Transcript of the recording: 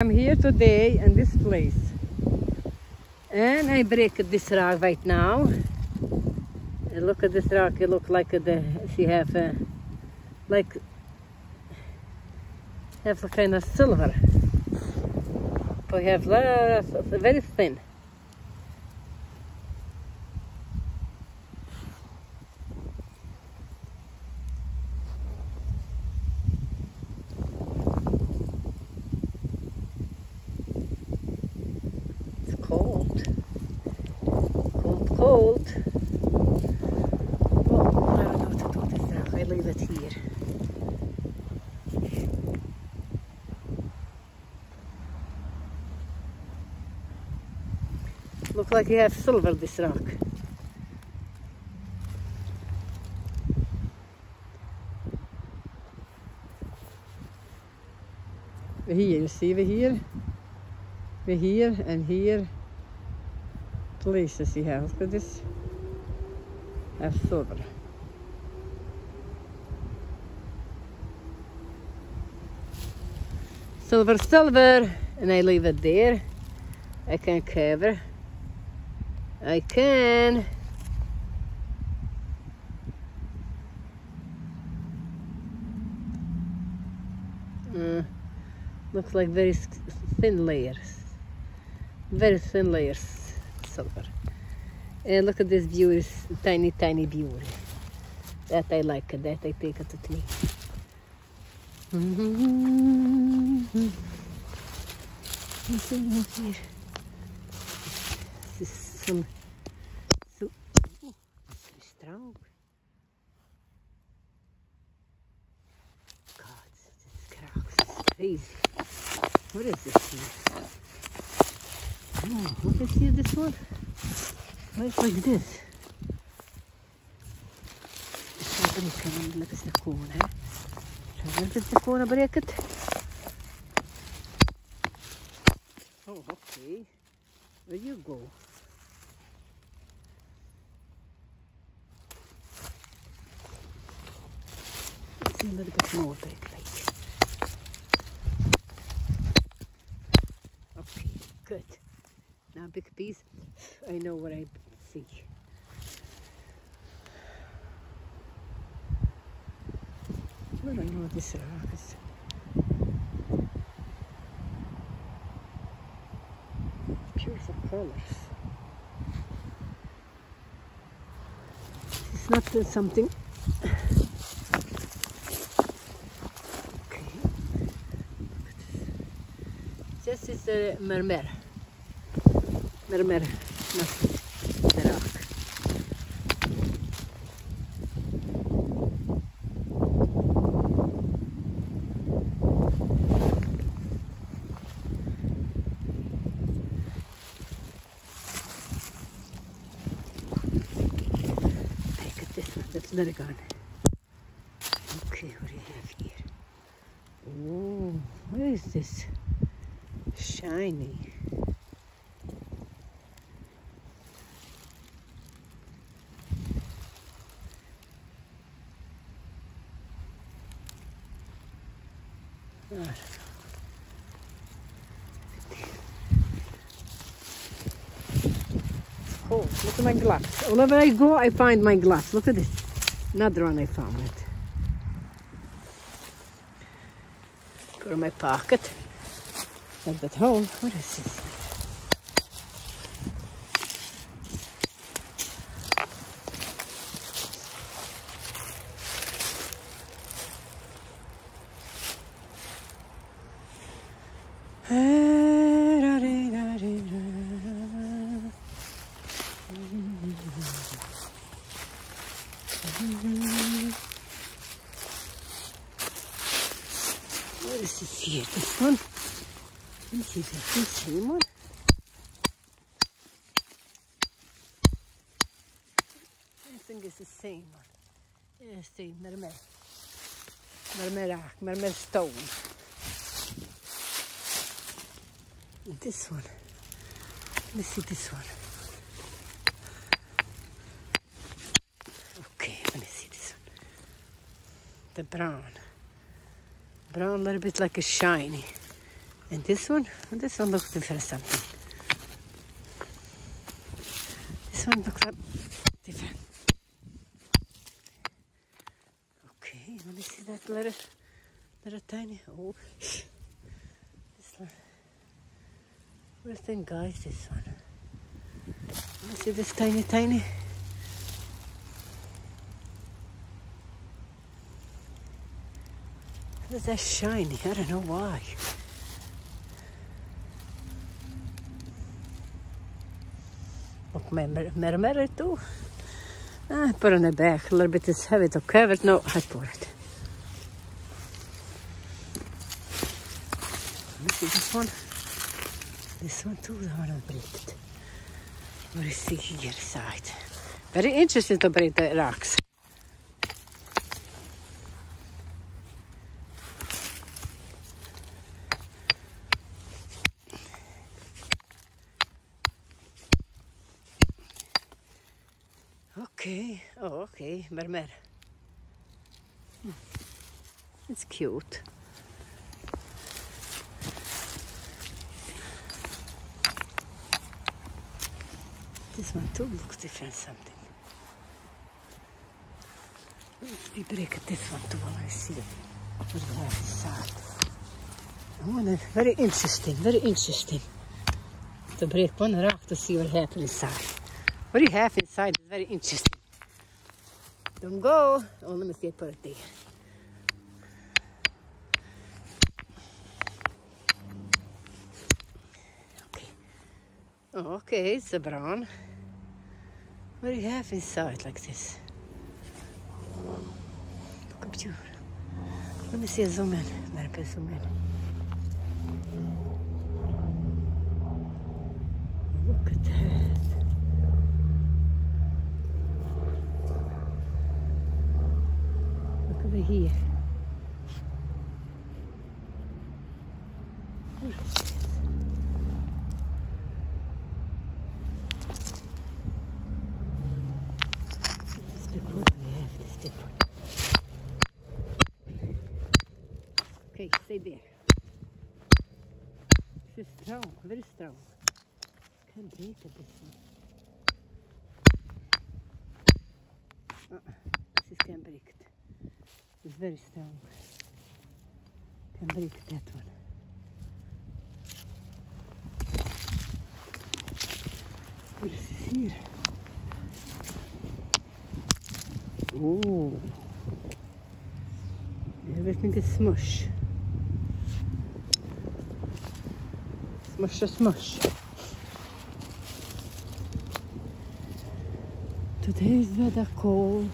I'm here today in this place. And I break this rock right now. And look at this rock, it look like the, she have uh, like, have a kind of silver. But have very thin. cold. Cold, cold. Oh, I don't know what to do with this now. I leave it here. Look like you have silver this rock. Here, you see over here? We're here and here places you have. Look at this. Have silver. Silver, silver. And I leave it there. I can cover. I can. Uh, looks like very thin layers. Very thin layers silver. And look at this view is tiny tiny view. That I like that I take it with me. Mm -hmm some so oh, it's strong God this cracks crazy what is this here? Oh, look at see this one. It's like this. خلينا كمان نلبس الكونة شو نلبس الكونة بريكت Oh, okay. Where you go? A little bit more big like. Okay, good. Now big piece, I know what I see. I don't know what this rock is. Beautiful colors. It's not uh, something. okay. A mermer. Mermer. Rock. Take it gun. Okay, what do you have here? Oh, what is this? Shiny. Oh, look at my glass. Whenever I go, I find my glass. Look at this. Another one I found it. Put in my pocket. That hole. What is this? What is this here? This one? Let me if it's the same one. I think it's the same one. Yeah, same, mermer. Mermerak, mermer stone. This one. Let me see this one. Okay, let me see this one. The brown. Brown, a little bit like a shiny. And this one, this one looks different something. This one looks like different. Okay, let me see that little, little tiny. Oh, this one. Where's the guys? This one. Let me see this tiny, tiny. Is that shiny? I don't know why. Och. Ah, put on the back. A little bit is heavy to cover it. No, I pour it. See this one. This one too, the one I break it. What is the here side? Very interesting to break the rocks. Okay, oh, okay, mermer. Hmm. It's cute. This one too looks different something. Me break this one too while I see what we have inside. I want very interesting, very interesting to break one rock to see what happens inside. What do you have inside It's very interesting. Don't go. Oh, let me see. I put it there. Okay. Oh, okay, it's a brown. What do you have inside like this? Look at you. Let me see a zoom in. Let me zoom in. Look at that. Look over here. What is this? This different. Okay, stay there. This is strong, very strong. Can't break it, this one. Uh, this is can't break it. It's very strong. Can break that one. This here? Oh. Everything is smush. Smush, smush. Today is weather cold.